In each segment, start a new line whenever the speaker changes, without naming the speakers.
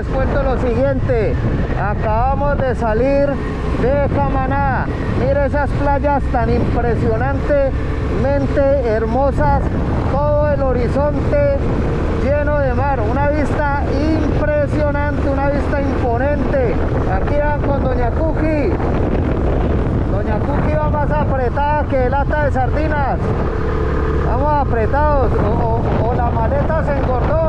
les cuento lo siguiente. Acabamos de salir de Camaná. Mira esas playas tan impresionantemente hermosas. Todo el horizonte lleno de mar. Una vista impresionante, una vista imponente. Aquí van con Doña Cookie. Doña Cookie va más apretada que lata de sardinas. Vamos apretados. O, o la maleta se engordó,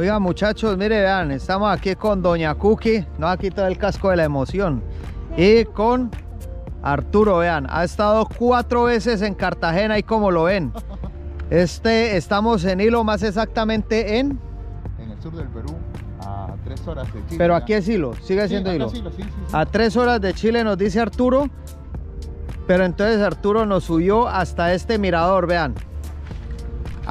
Oiga muchachos, mire, vean, estamos aquí con Doña Cookie, no aquí todo el casco de la emoción. Y con Arturo, vean, ha estado cuatro veces en Cartagena y como lo ven. Este, estamos en Hilo, más exactamente en...
En el sur del Perú, a tres horas de Chile.
Pero aquí es Hilo, sigue siendo Hilo.
Hilo, sí, sí, sí.
A tres horas de Chile nos dice Arturo. Pero entonces Arturo nos subió hasta este mirador, vean.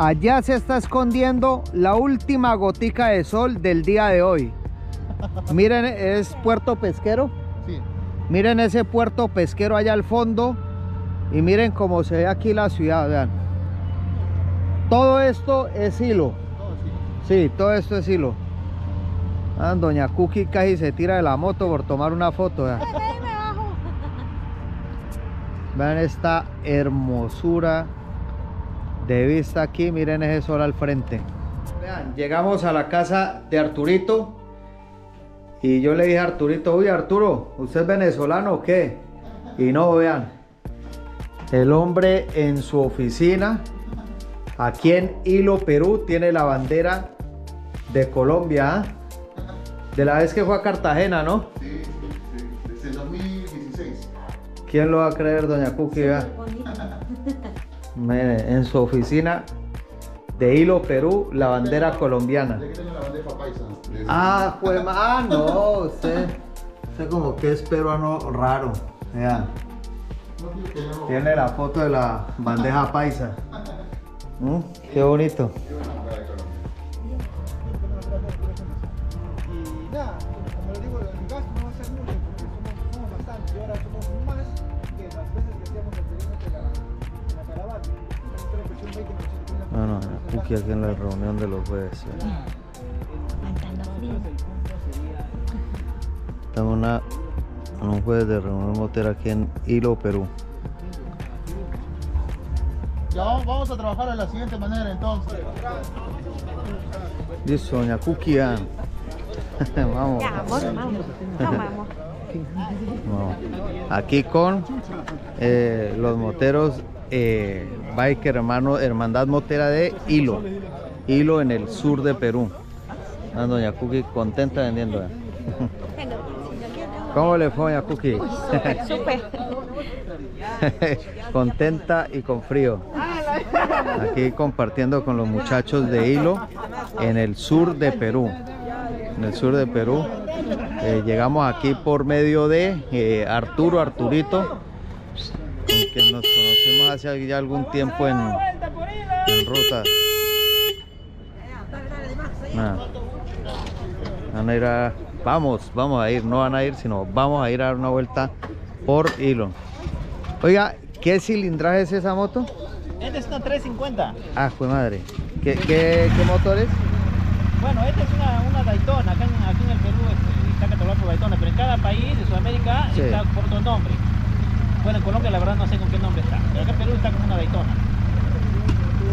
Allá se está escondiendo la última gotica de sol del día de hoy. Miren, es puerto pesquero.
Sí,
Miren ese puerto pesquero allá al fondo. Y miren cómo se ve aquí la ciudad, vean. Todo esto es hilo.
todo sí.
Sí, todo esto es hilo. Ah, Doña Cookie casi se tira de la moto por tomar una foto. Vean, Vean esta hermosura de vista aquí. Miren ese sol al frente. Vean, llegamos a la casa de Arturito. Y yo le dije a Arturito, uy Arturo, ¿usted es venezolano o qué? Y no, vean. El hombre en su oficina, aquí en Hilo, Perú, tiene la bandera de Colombia. ¿ah? De la vez que fue a Cartagena, ¿no?
Sí. Desde el 2016.
¿Quién lo va a creer, doña Cookie? Mire, en su oficina de Hilo, Perú, la bandera colombiana.
Ya la paisa. desde-
Ah, pues, ah, no, usted, usted como que es peruano raro.
No.
tiene la foto de la bandeja paisa. Mm, Qué bonito.
Y nada, como les digo, el gasto no va a ser mucho creo que son 20 minutos.
Bueno, doña Cookie aquí en la reunión de los jueves. vea. Estamos en una- en un jueves de reunión motera aquí en Hilo, Perú.
Ya vamos, vamos a trabajar de la siguiente manera entonces.
Listo, doña Cookie. Vamos.
Ya, vamos. Vamos, amor.
No. Aquí con eh, los moteros eh, Biker hermano, Hermandad Motera de Hilo. Hilo en el sur de Perú. Ah, doña Cookie contenta vendiendo. ¿eh? ¿Cómo le fue, doña Cookie? Contenta y con frío. Aquí compartiendo con los muchachos de Hilo en el sur de Perú. En el sur de Perú. Eh, llegamos aquí por medio de eh, Arturo, Arturito, con quien nos conocimos hace ya algún tiempo en, en ruta. Nada. Van a ir a- vamos, vamos a ir, no van a ir, sino vamos a ir a dar una vuelta por Hilo. Oiga, ¿qué cilindraje es esa moto?
Esta es una 350.
Ah, fue madre. ¿Qué, qué, qué motor es?
Bueno, esta es una, una Daytona. Acá en, aquí en el Perú este, está catalogada por Daytona, pero en cada país de Sudamérica
Sí.
está por otro nombre. Bueno, en Colombia la verdad no sé con qué nombre está, pero acá en Perú está como una Daytona.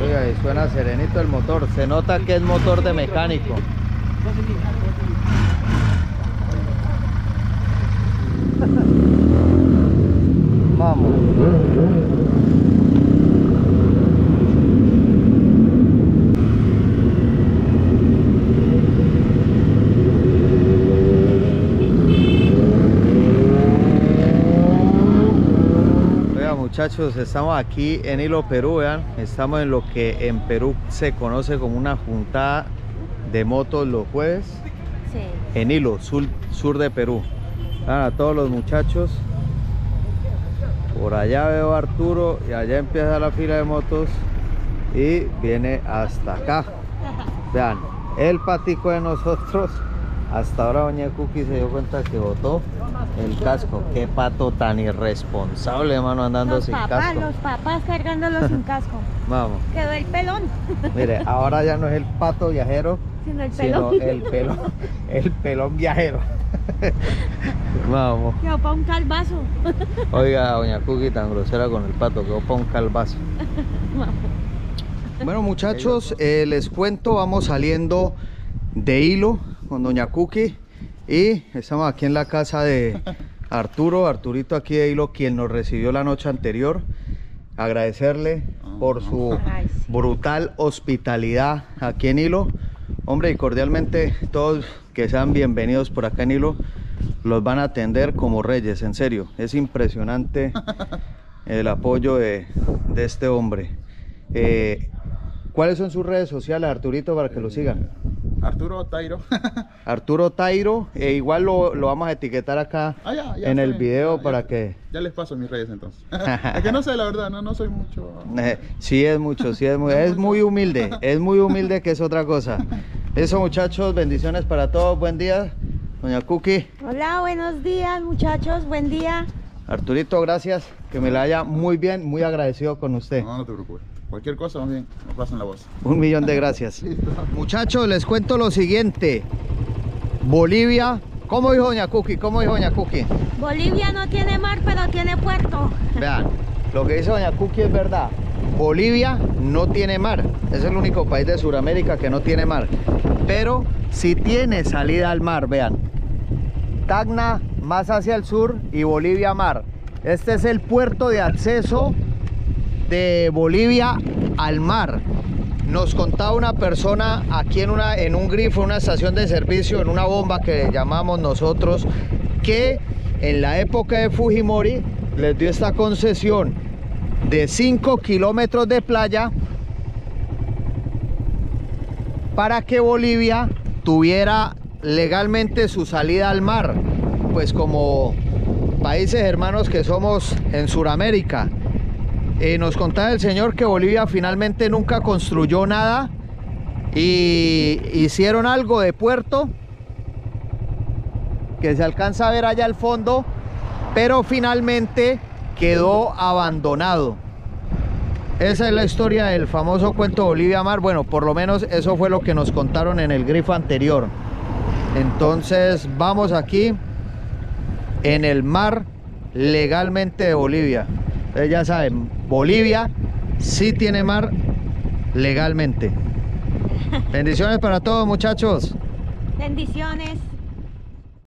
Oiga, y suena serenito el motor. Se nota que es motor de mecánico. Vamos. Oiga muchachos, estamos aquí en Hilo, Perú, vean. Estamos en lo que en Perú se conoce como una juntada de motos los jueves
Sí.
en Hilo, sur, sur de Perú. Vean a todos los muchachos. Por allá veo a Arturo y allá empieza la fila de motos y viene hasta acá. Vean, el patico de nosotros Hasta ahora doña Cookie se dio cuenta que botó el casco. Qué pato tan irresponsable, hermano, andando
Los
sin
papás,
casco.
los papás cargándolo sin casco.
Vamos.
Quedó el pelón,
Mire, ahora ya no es el pato viajero,
sino el
sino
pelón.
el pelón, el pelón viajero. Vamos.
Quedó para un calvazo.
Oiga, doña Cookie tan grosera con el pato, quedó para un calvazo. Bueno muchachos, eh, les cuento, vamos saliendo de hilo con doña Cookie y estamos aquí en la casa de Arturo, Arturito aquí de hilo, quien nos recibió la noche anterior. Agradecerle por su brutal hospitalidad aquí en Hilo. Hombre, y cordialmente todos que sean bienvenidos por acá en Hilo, los van a atender como reyes, en serio. Es impresionante el apoyo de, de este hombre. Eh, ¿Cuáles son sus redes sociales, Arturito, para que lo sigan?
Arturo Tairo.
Arturo Tairo, e igual lo, lo vamos a etiquetar acá
Ah, ya, ya
en el video
Ya,
para
ya.
que...
Ya les paso mis redes entonces. es que no sé la verdad, no, no soy mucho.
Eh, sí es mucho, sí es muy, es muy humilde, es muy humilde que es otra cosa. Eso muchachos, bendiciones para todos, buen día. Doña Cookie,
Hola, buenos días muchachos, buen día.
Arturito, gracias, que me la haya muy bien, muy agradecido con usted.
No, no te preocupes. Cualquier cosa, más bien, me pasan la voz.
Un millón de gracias. Muchachos, les cuento lo siguiente. Bolivia, ¿cómo dijo Doña Cookie? ¿Cómo dijo Doña Cookie?
Bolivia no tiene mar, pero tiene puerto.
Vean, lo que dice Doña Cookie es verdad. Bolivia no tiene mar. Es el único país de Sudamérica que no tiene mar. Pero sí tiene salida al mar, vean. Tacna más hacia el sur y Bolivia mar. Este es el puerto de acceso de Bolivia al mar. Nos contaba una persona aquí en, una, en un grifo, en una estación de servicio, en una bomba que llamamos nosotros, que en la época de Fujimori les dio esta concesión de 5 kilómetros de playa para que Bolivia tuviera legalmente su salida al mar, pues como países hermanos que somos en Sudamérica. Eh, nos contaba el señor que Bolivia finalmente nunca construyó nada y hicieron algo de puerto que se alcanza a ver allá al fondo, pero finalmente quedó abandonado. Esa es la historia del famoso cuento Bolivia Mar. Bueno, por lo menos eso fue lo que nos contaron en el grifo anterior. Entonces vamos aquí en el mar legalmente de Bolivia. Ustedes ya saben, Bolivia sí tiene mar legalmente. Bendiciones para todos muchachos.
Bendiciones.